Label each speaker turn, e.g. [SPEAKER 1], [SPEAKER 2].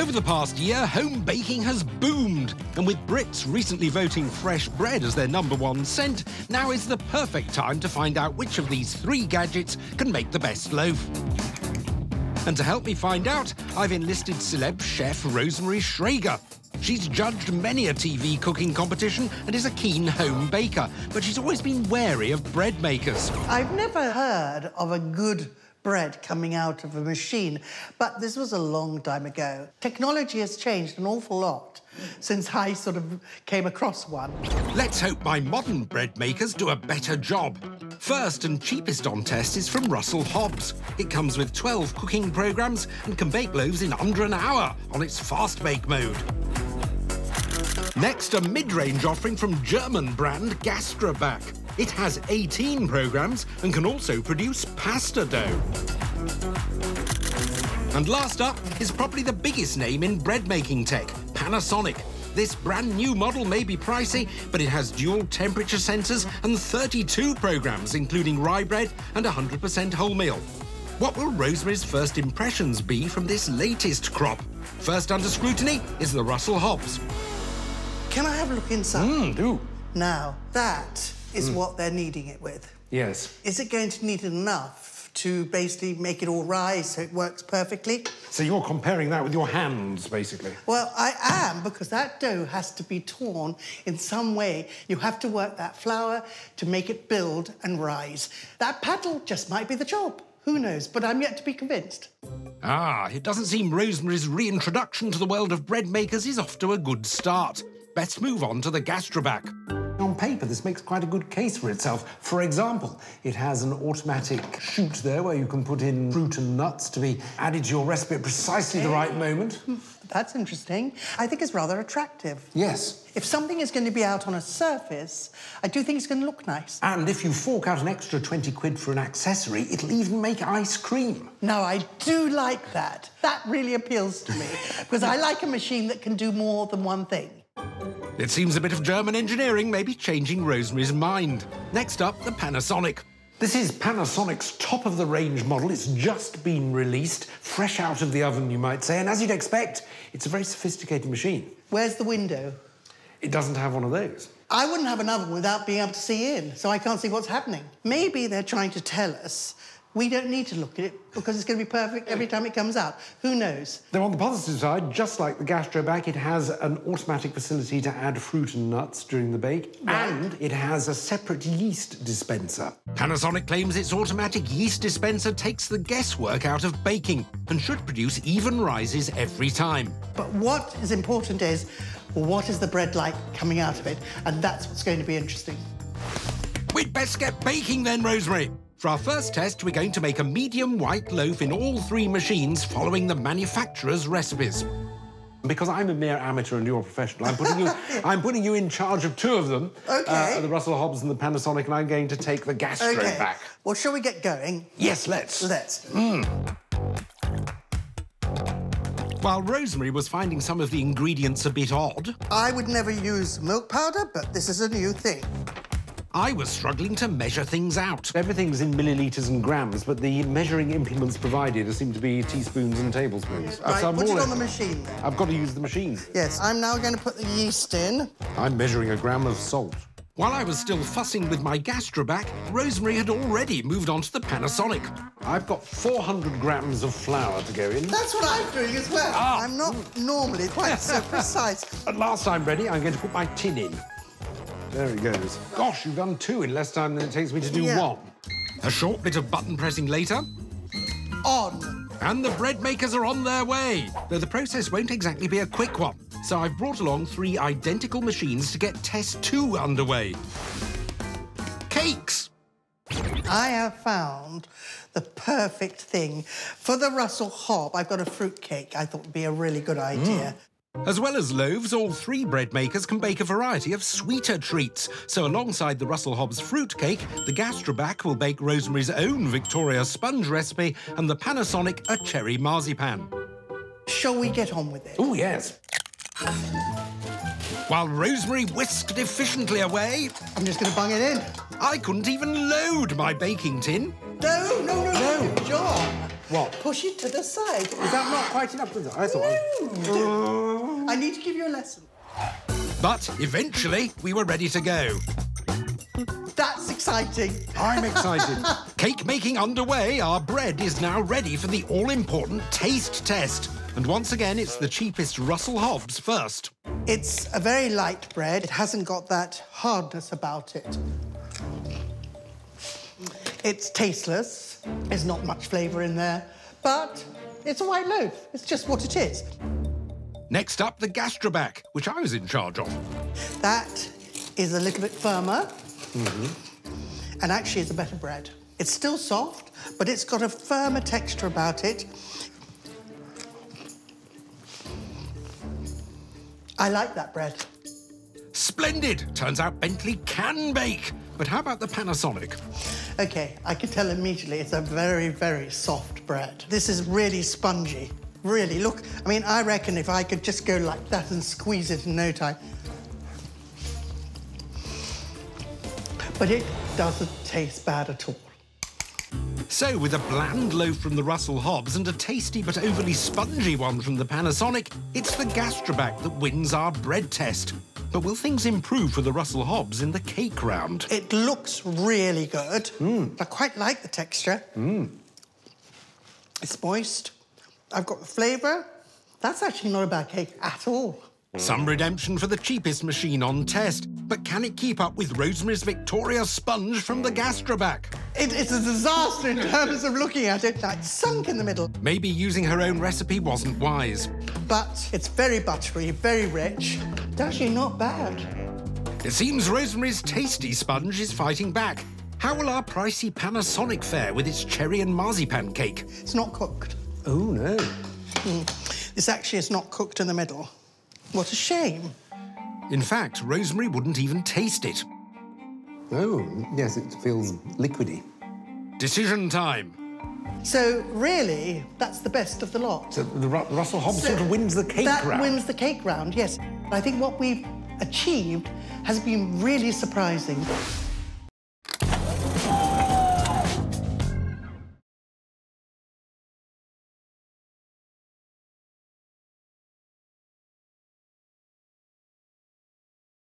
[SPEAKER 1] Over the past year, home baking has boomed. And with Brits recently voting fresh bread as their number one scent, now is the perfect time to find out which of these three gadgets can make the best loaf. And to help me find out, I've enlisted celeb chef Rosemary Shrager. She's judged many a TV cooking competition and is a keen home baker, but she's always been wary of bread makers.
[SPEAKER 2] I've never heard of a good bread coming out of a machine, but this was a long time ago. Technology has changed an awful lot since I sort of came across one.
[SPEAKER 1] Let's hope my modern bread makers do a better job. First and cheapest on test is from Russell Hobbs. It comes with 12 cooking programs and can bake loaves in under an hour on its fast bake mode. Next, a mid-range offering from German brand Gastroback. It has 18 programs and can also produce pasta dough. And last up is probably the biggest name in bread-making tech, Panasonic. This brand new model may be pricey, but it has dual temperature sensors and 32 programs, including rye bread and 100% wholemeal. What will Rosemary's first impressions be from this latest crop? First under scrutiny is the Russell Hobbs.
[SPEAKER 2] Can I have a look inside?
[SPEAKER 1] Mmm, do.
[SPEAKER 2] Now, that is what they're kneading it with.
[SPEAKER 1] Yes.
[SPEAKER 2] Is it going to knead enough to basically make it all rise so it works perfectly?
[SPEAKER 3] So you're comparing that with your hands, basically?
[SPEAKER 2] Well, I am, because that dough has to be torn in some way. You have to work that flour to make it build and rise. That paddle just might be the job. Who knows? But I'm yet to be convinced.
[SPEAKER 1] Ah, it doesn't seem Rosemary's reintroduction to the world of bread makers is off to a good start. Best move on to the
[SPEAKER 3] Gastroback. Paper, this makes quite a good case for itself. For example, it has an automatic chute there where you can put in fruit and nuts to be added to your recipe at precisely the right moment.
[SPEAKER 2] That's interesting. I think it's rather attractive.
[SPEAKER 3] Yes.
[SPEAKER 2] If something is going to be out on a surface, I do think it's going to look nice.
[SPEAKER 3] And if you fork out an extra 20 quid for an accessory, it'll even make ice cream.
[SPEAKER 2] Now, I do like that. That really appeals to me, because I like a machine that can do more than one thing.
[SPEAKER 1] It seems a bit of German engineering may be changing Rosemary's mind. Next up, the Panasonic.
[SPEAKER 3] This is Panasonic's top-of-the-range model. It's just been released, fresh out of the oven, you might say. And as you'd expect, it's a very sophisticated machine.
[SPEAKER 2] Where's the window?
[SPEAKER 3] It doesn't have one of those.
[SPEAKER 2] I wouldn't have an oven without being able to see in, so I can't see what's happening. Maybe they're trying to tell us we don't need to look at it because it's going to be perfect every time it comes out. Who knows?
[SPEAKER 3] Though on the positive side, just like the Gastroback, it has an automatic facility to add fruit and nuts during the bake, and it has a separate yeast dispenser.
[SPEAKER 1] Panasonic claims its automatic yeast dispenser takes the guesswork out of baking and should produce even rises every time.
[SPEAKER 2] But what is important is what is the bread like coming out of it? And that's what's going to be interesting.
[SPEAKER 1] We'd best get baking then, Rosemary. For our first test, we're going to make a medium white loaf in all three machines following the manufacturer's recipes.
[SPEAKER 3] Because I'm a mere amateur and you're a professional, I'm putting you, I'm putting you in charge of two of them.
[SPEAKER 2] Okay.
[SPEAKER 3] Uh, the Russell Hobbs and the Panasonic, and I'm going to take the Gastro
[SPEAKER 2] Okay.
[SPEAKER 3] back.
[SPEAKER 2] Well, shall we get going?
[SPEAKER 3] Yes, let's.
[SPEAKER 2] Let's.
[SPEAKER 1] While Rosemary was finding some of the ingredients a bit odd,
[SPEAKER 2] I would never use milk powder, but this is a new thing.
[SPEAKER 1] I was struggling to measure things out.
[SPEAKER 3] Everything's in millilitres and grams, but the measuring implements provided seem to be teaspoons and tablespoons.
[SPEAKER 2] Right,
[SPEAKER 3] So I'm
[SPEAKER 2] put
[SPEAKER 3] more
[SPEAKER 2] it
[SPEAKER 3] or
[SPEAKER 2] on the
[SPEAKER 3] less-
[SPEAKER 2] machine then.
[SPEAKER 3] I've got to use the machine.
[SPEAKER 2] Yes, I'm now going to put the yeast in.
[SPEAKER 3] I'm measuring a gram of salt.
[SPEAKER 1] While I was still fussing with my Gastroback, Rosemary had already moved on to the Panasonic.
[SPEAKER 3] I've got 400 grams of flour to go in.
[SPEAKER 2] That's what I'm doing as well.
[SPEAKER 3] Ah.
[SPEAKER 2] I'm not normally quite so precise.
[SPEAKER 3] At last I'm ready, I'm going to put my tin in. There he goes. Gosh, you've done two in less time than it takes me to do
[SPEAKER 2] Yeah.
[SPEAKER 3] one.
[SPEAKER 1] A short bit of button pressing later,
[SPEAKER 2] On.
[SPEAKER 1] and the bread makers are on their way. Though the process won't exactly be a quick one. So I've brought along three identical machines to get test two underway. Cakes!
[SPEAKER 2] I have found the perfect thing. For the Russell Hob, I've got a fruit cake I thought would be a really good idea. Mm.
[SPEAKER 1] As well as loaves, all three bread makers can bake a variety of sweeter treats. So alongside the Russell Hobbs fruit cake, the Gastroback will bake Rosemary's own Victoria sponge recipe and the Panasonic a cherry marzipan.
[SPEAKER 2] Shall we get on with it?
[SPEAKER 3] Oh, yes.
[SPEAKER 1] While Rosemary whisked efficiently away,
[SPEAKER 2] I'm just going to bung it in.
[SPEAKER 1] I couldn't even load my baking tin.
[SPEAKER 2] No, no, no, no, Jon.
[SPEAKER 3] What?
[SPEAKER 2] Push it to the side.
[SPEAKER 3] Is that not quite enough? I thought.
[SPEAKER 2] I need to give you a lesson.
[SPEAKER 1] But eventually, we were ready to go.
[SPEAKER 2] That's exciting.
[SPEAKER 3] I'm excited.
[SPEAKER 1] Cake making underway, our bread is now ready for the all important taste test. And once again, it's the cheapest Russell Hobbs first.
[SPEAKER 2] It's a very light bread. It hasn't got that hardness about it. It's tasteless. There's not much flavour in there, but it's a white loaf. It's just what it is.
[SPEAKER 1] Next up, the Gastroback, which I was in charge of.
[SPEAKER 2] That is a little bit firmer. Mm-hmm. And actually, it's a better bread. It's still soft, but it's got a firmer texture about it. I like that bread.
[SPEAKER 1] Splendid! Turns out Bentley can bake. But how about the Panasonic?
[SPEAKER 2] Okay, I can tell immediately it's a very, very soft bread. This is really spongy. Really, look, I mean, I reckon if I could just go like that and squeeze it in no time. But it doesn't taste bad at all.
[SPEAKER 1] So, with a bland loaf from the Russell Hobbs and a tasty but overly spongy one from the Panasonic, it's the Gastroback that wins our bread test. But will things improve for the Russell Hobbs in the cake round?
[SPEAKER 2] It looks really good. Hmm. I quite like the texture. Hmm. It's moist. I've got the flavour. That's actually not a bad cake at all.
[SPEAKER 1] Some redemption for the cheapest machine on test, but can it keep up with Rosemary's Victoria sponge from the Gastroback?
[SPEAKER 2] It, it's a disaster in terms of looking at it. Like sunk in the middle.
[SPEAKER 1] Maybe using her own recipe wasn't wise.
[SPEAKER 2] But it's very buttery, very rich. It's actually not bad.
[SPEAKER 1] It seems Rosemary's tasty sponge is fighting back. How will our pricey Panasonic fare with its cherry and marzipan cake?
[SPEAKER 2] It's not cooked.
[SPEAKER 3] oh, no. Hmm.
[SPEAKER 2] This actually is not cooked in the middle. What a shame.
[SPEAKER 1] In fact, Rosemary wouldn't even taste it.
[SPEAKER 3] Oh, yes, it feels liquidy.
[SPEAKER 1] Decision time.
[SPEAKER 2] So really, that's the best of the lot.
[SPEAKER 3] So the Ru- Russell Hobbs
[SPEAKER 2] So
[SPEAKER 3] sort of wins the cake
[SPEAKER 2] that
[SPEAKER 3] round.
[SPEAKER 2] wins the cake round, yes. I think what we've achieved has been really surprising.